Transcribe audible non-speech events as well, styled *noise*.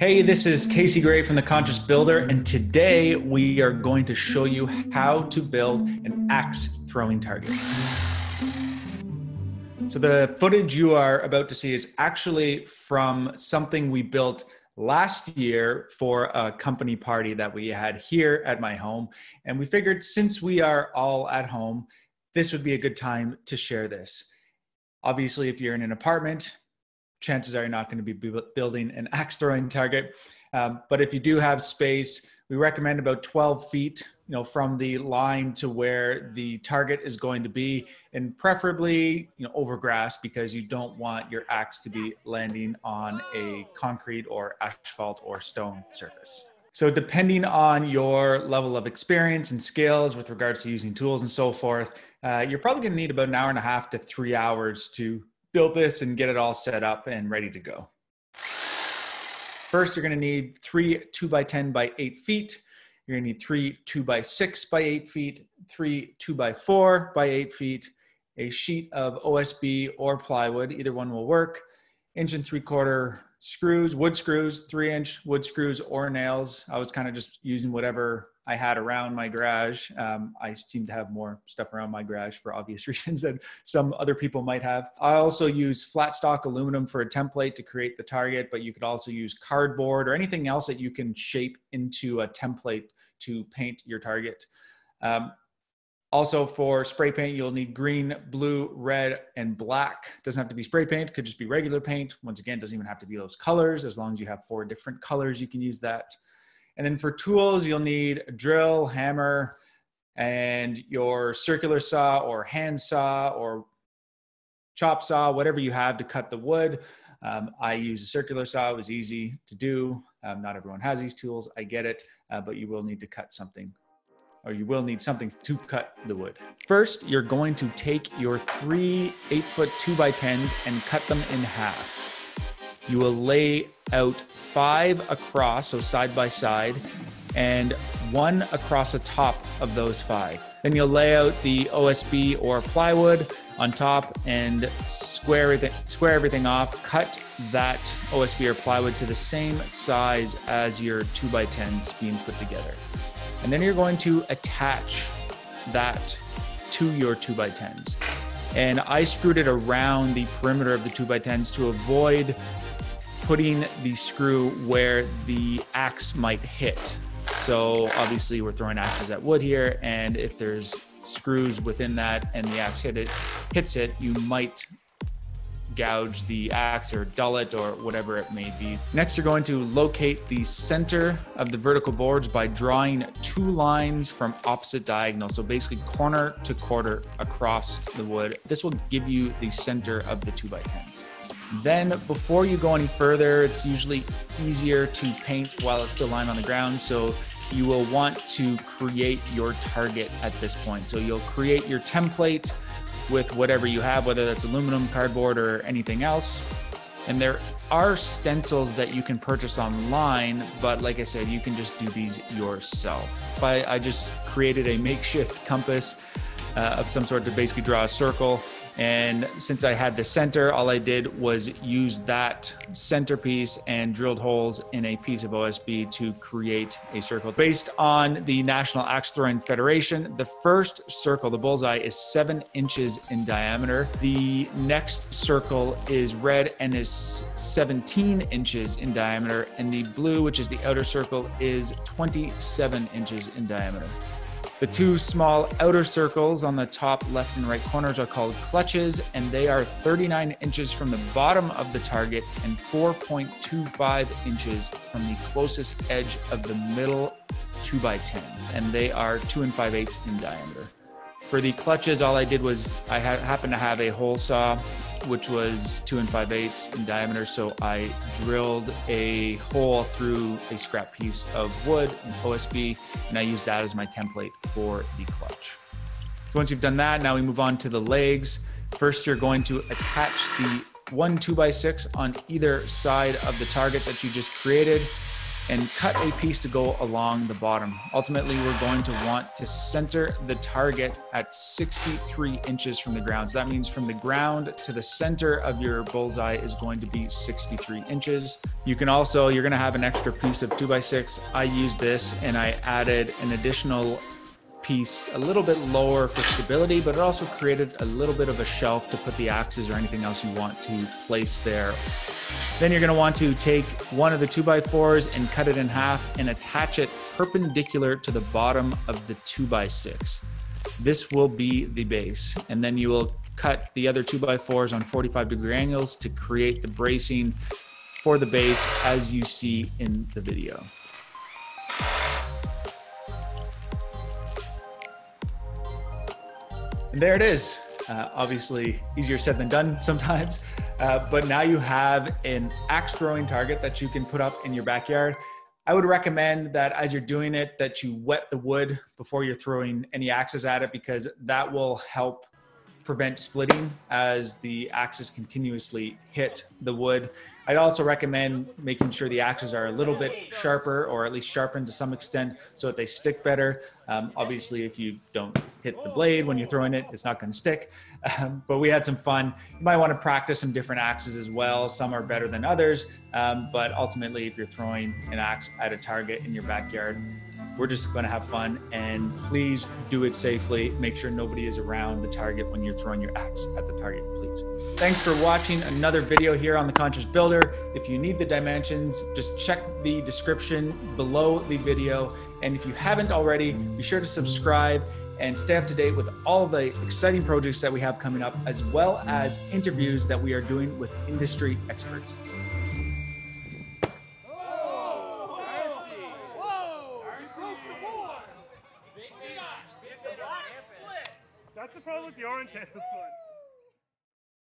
Hey, this is Casey Grey from The Conscious Builder, and today we are going to show you how to build an axe throwing target. So, the footage you are about to see is actually from something we built last year for a company party that we had here at my home. And we figured since we are all at home, this would be a good time to share this. Obviously, if you're in an apartment, chances are you're not going to be building an axe throwing target. Um, but if you do have space, we recommend about 12 feet, you know, from the line to where the target is going to be, and preferably, you know, over grass because you don't want your axe to be landing on a concrete or asphalt or stone surface. So, depending on your level of experience and skills with regards to using tools and so forth, uh, you're probably going to need about an hour and a half to three hours to build this and get it all set up and ready to go. First, you're going to need three two by 10 by eight feet. You're going to need three two by six by eight feet, three two by four by eight feet, a sheet of OSB or plywood, either one will work, inch and three quarter screws, wood screws, three inch wood screws or nails. I was kind of just using whatever I had around my garage. Um, I seem to have more stuff around my garage for obvious *laughs* reasons than some other people might have. I also use flat stock aluminum for a template to create the target, but you could also use cardboard or anything else that you can shape into a template to paint your target. Um, also for spray paint, you'll need green, blue, red, and black. Doesn't have to be spray paint, could just be regular paint. Once again, doesn't even have to be those colors. As long as you have four different colors, you can use that. And then for tools, you'll need a drill, hammer, and your circular saw or hand saw or chop saw, whatever you have to cut the wood. Um, I use a circular saw. It was easy to do. Um, not everyone has these tools. I get it, uh, but you will need to cut something or you will need something to cut the wood. First, you're going to take your three eight foot two by tens and cut them in half. You will lay out five across, so side by side, and one across the top of those five. Then you'll lay out the OSB or plywood on top and square everything, square everything off. Cut that OSB or plywood to the same size as your 2x10s being put together. And then you're going to attach that to your 2x10s. And I screwed it around the perimeter of the 2x10s to avoid putting the screw where the axe might hit. So obviously we're throwing axes at wood here, and if there's screws within that and the axe hit it, hits it, you might gouge the axe or dull it or whatever it may be. Next, you're going to locate the center of the vertical boards by drawing two lines from opposite diagonal. So basically corner to quarter across the wood. This will give you the center of the two by tens. Then before you go any further, it's usually easier to paint while it's still lying on the ground. So you will want to create your target at this point. So you'll create your template with whatever you have, whether that's aluminum, cardboard, or anything else. And there are stencils that you can purchase online, but like I said, you can just do these yourself. But I just created a makeshift compass uh, of some sort to basically draw a circle and since I had the center, all I did was use that centerpiece and drilled holes in a piece of OSB to create a circle. Based on the National Axe Throwing Federation, the first circle, the bullseye, is seven inches in diameter. The next circle is red and is 17 inches in diameter. And the blue, which is the outer circle, is 27 inches in diameter. The two small outer circles on the top left and right corners are called clutches, and they are 39 inches from the bottom of the target and 4.25 inches from the closest edge of the middle 2x10, and they are 2 and 5 eighths in diameter. For the clutches, all I did was I ha- happened to have a hole saw which was two and five eighths in diameter. So I drilled a hole through a scrap piece of wood and OSB, and I used that as my template for the clutch. So once you've done that, now we move on to the legs. First, you're going to attach the one two by six on either side of the target that you just created. And cut a piece to go along the bottom. Ultimately, we're going to want to center the target at 63 inches from the ground. So that means from the ground to the center of your bullseye is going to be 63 inches. You can also, you're gonna have an extra piece of two by six. I used this and I added an additional piece a little bit lower for stability, but it also created a little bit of a shelf to put the axes or anything else you want to place there. Then you're gonna want to take one of the two by fours and cut it in half and attach it perpendicular to the bottom of the two by six. This will be the base. And then you will cut the other two by fours on 45 degree angles to create the bracing for the base as you see in the video. And there it is. Uh, obviously, easier said than done sometimes. Uh, but now you have an axe throwing target that you can put up in your backyard. I would recommend that as you're doing it, that you wet the wood before you're throwing any axes at it because that will help prevent splitting as the axes continuously hit the wood. I'd also recommend making sure the axes are a little bit sharper or at least sharpened to some extent so that they stick better. Um, obviously, if you don't hit the blade when you're throwing it, it's not going to stick. Um, but we had some fun. You might want to practice some different axes as well. Some are better than others. Um, but ultimately, if you're throwing an axe at a target in your backyard, we're just going to have fun and please do it safely. Make sure nobody is around the target when you're throwing your axe at the target, please. Thanks for watching another video here on the Conscious Builder together. If you need the dimensions, just check the description below the video. And if you haven't already, be sure to subscribe and stay up to date with all the exciting projects that we have coming up, as well as interviews that we are doing with industry experts. That's the problem with the orange.